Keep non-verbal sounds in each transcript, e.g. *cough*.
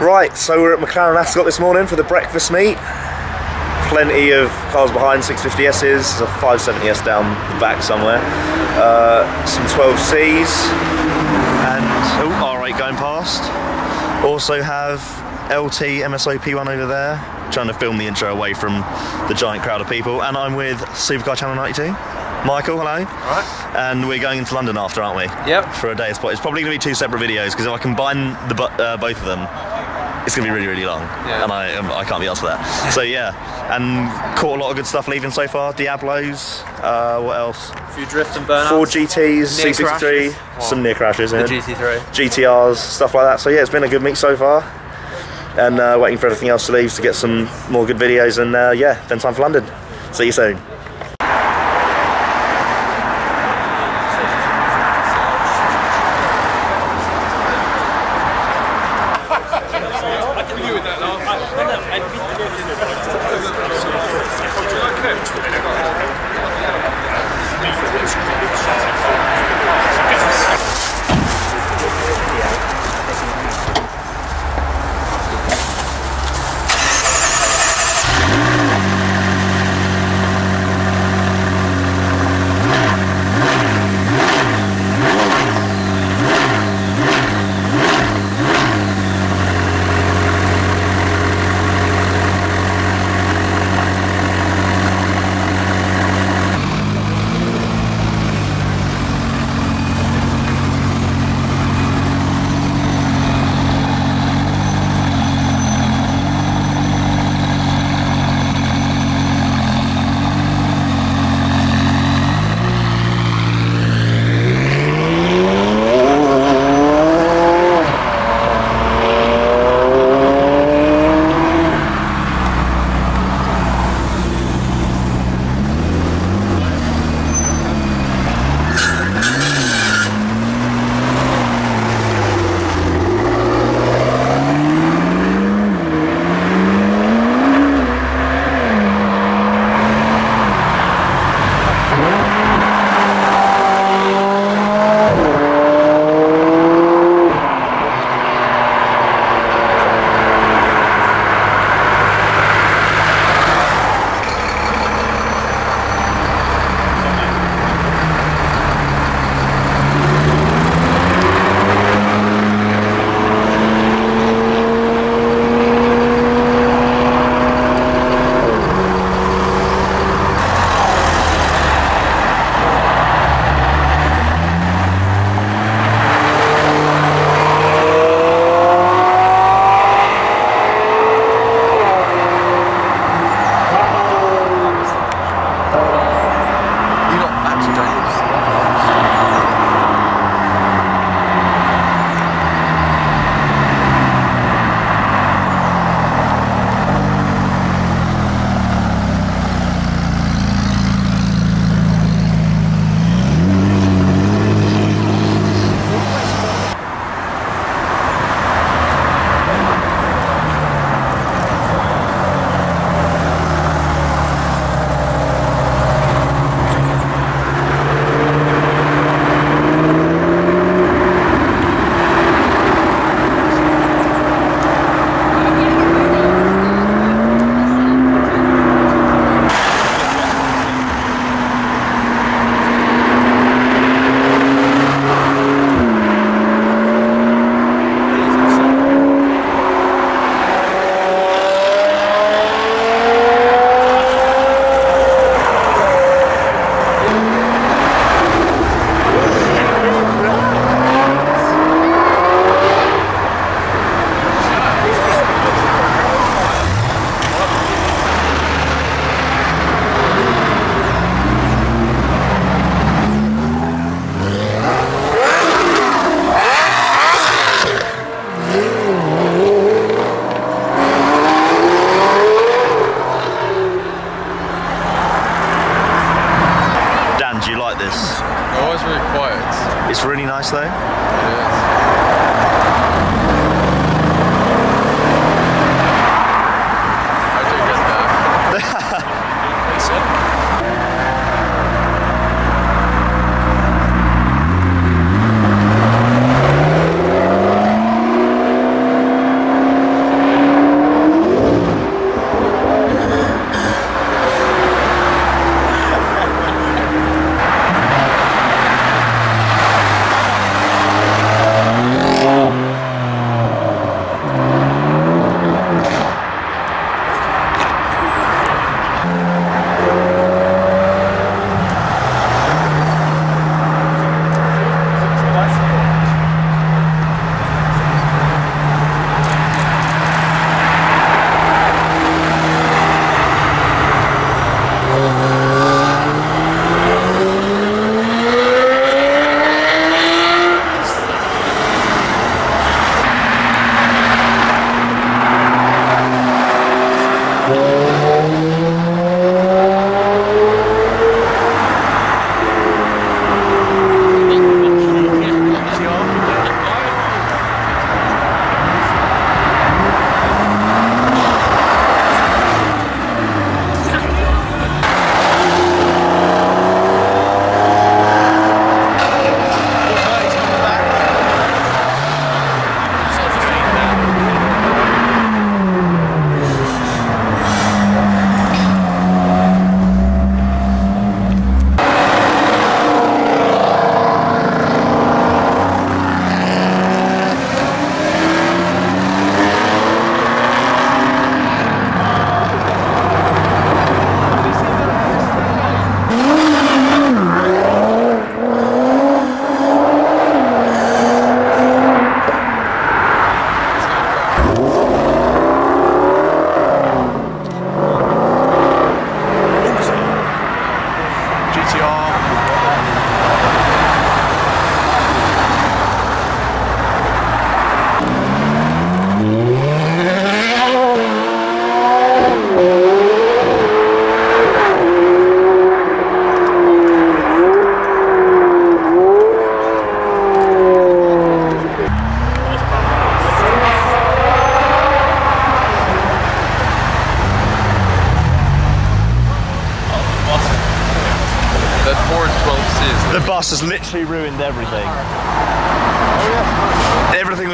Right, so we're at McLaren Ascot this morning for the breakfast meet. Plenty of cars behind, 650Ss, there's a 570S down the back somewhere, uh, some 12Cs, and oh, R8 going past. Also have LT MSO P1 over there, trying to film the intro away from the giant crowd of people, and I'm with Supercar Channel 92. Michael, hello. Right. And we're going into London after, aren't we? Yep. For a day spot. It's probably going to be two separate videos because if I combine the uh, both of them, it's going to be really, really long. Yeah. And I, um, I can't be asked for that. so yeah, and caught a lot of good stuff leaving so far. Diablos. Uh, what else? A few drift and burn Ford GTs, Near C63, crashes. some near crashes, The yeah. GT3. GTRs, stuff like that. So yeah, it's been a good meet so far. And uh, waiting for everything else to leave to get some more good videos. And uh, yeah, then time for London. See you soon.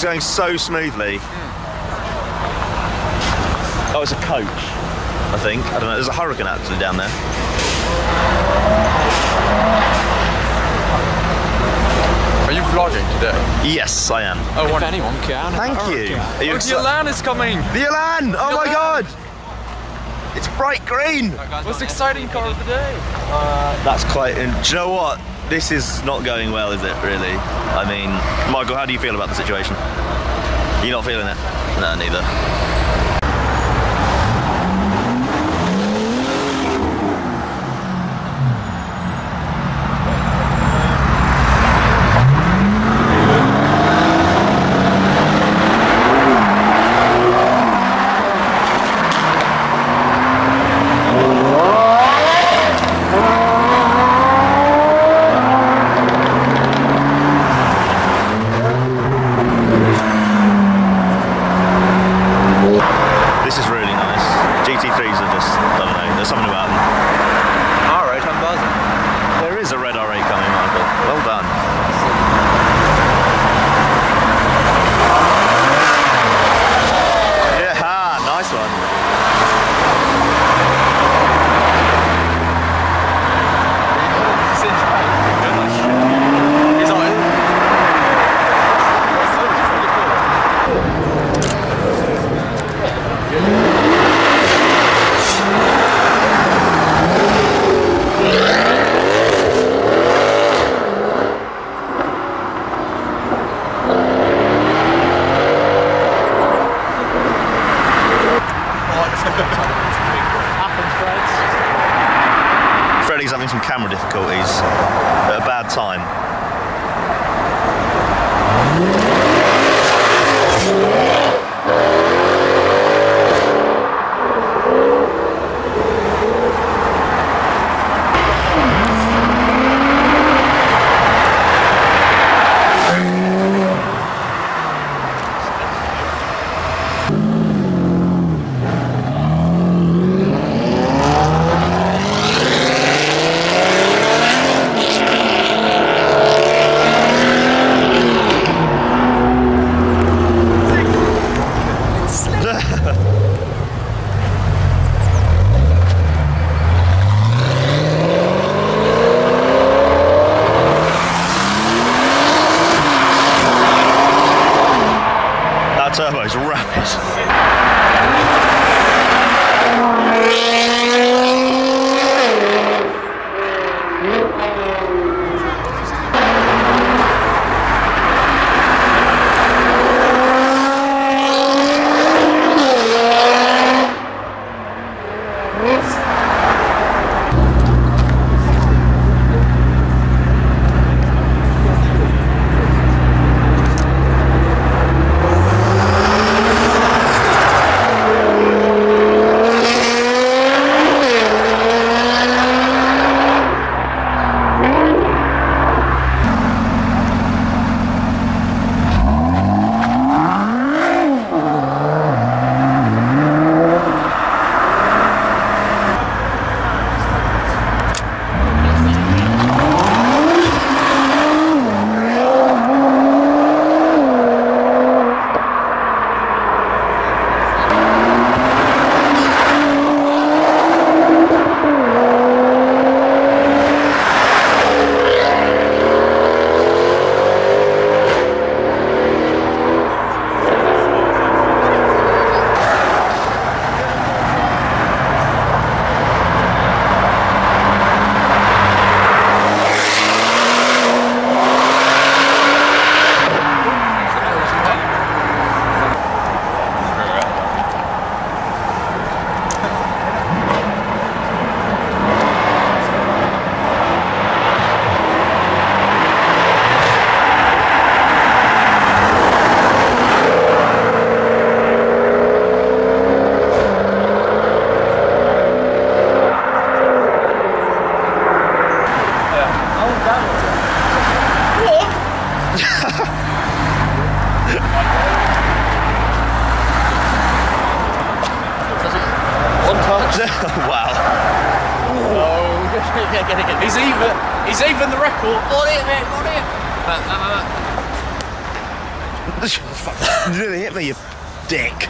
Was going so smoothly. Hmm. Oh, it's a coach, I think. I don't know. There's a Huracan actually down there. Are you vlogging today? Yes, I am. Oh, If one. anyone can. Thank you. Are you Oh, the Elan is coming! The Elan! Oh my Elan. god! It's bright green! Most exciting car of the day. Uh, that's quite. And do you know what? This is not going well, is it? Really? I mean, Michael, how do you feel about the situation? You're not feeling it? No, neither. This is really nice. GT3s are just, I don't know, there's something about them. Alright, I'm buzzing. There is a red R8 coming, Michael. Well done. Yeah, ha, nice one. He's on. Happens, Fred. Freddie's having some camera difficulties at a bad time. *laughs* wow. yeah, get it, get. He's even. He's even the record. Got it, mate, got it. Uh, uh, uh. you nearly hit me, you dick.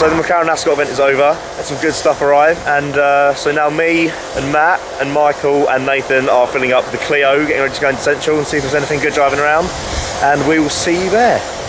So the McLaren Ascot event is over. Had some good stuff arrive, and uh, so now me and Matt and Michael and Nathan are filling up the Clio, getting ready to go into Central and see if there's anything good driving around. And we will see you there.